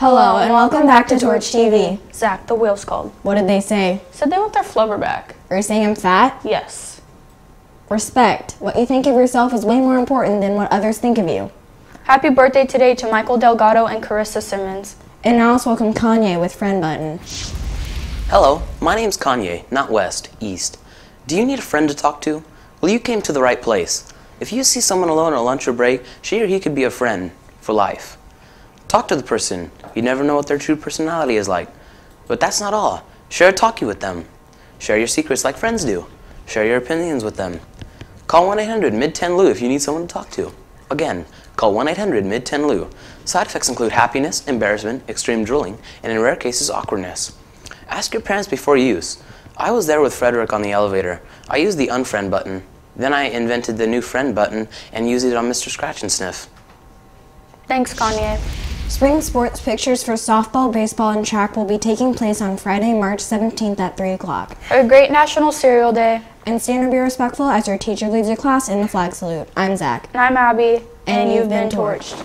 Hello, and welcome back to Torch TV. Zach, the whale's called. What did they say? Said they want their flubber back. Are you saying I'm fat? Yes. Respect. What you think of yourself is way more important than what others think of you. Happy birthday today to Michael Delgado and Carissa Simmons. And now let's welcome Kanye with Friend Button. Hello, my name's Kanye, not West, East. Do you need a friend to talk to? Well, you came to the right place. If you see someone alone at lunch or break, she or he could be a friend for life. Talk to the person. You never know what their true personality is like. But that's not all. Share a talkie with them. Share your secrets like friends do. Share your opinions with them. Call 1 800 Mid 10 Lou if you need someone to talk to. Again, call 1 800 Mid 10 Lou. Side effects include happiness, embarrassment, extreme drooling, and in rare cases, awkwardness. Ask your parents before use. I was there with Frederick on the elevator. I used the unfriend button. Then I invented the new friend button and used it on Mr. Scratch and Sniff. Thanks, Kanye. Spring sports pictures for softball, baseball, and track will be taking place on Friday, March 17th at 3 o'clock. Have a great National Cereal Day. And stand and be respectful as your teacher leads your class in the flag salute. I'm Zach. And I'm Abby. And you've been torched.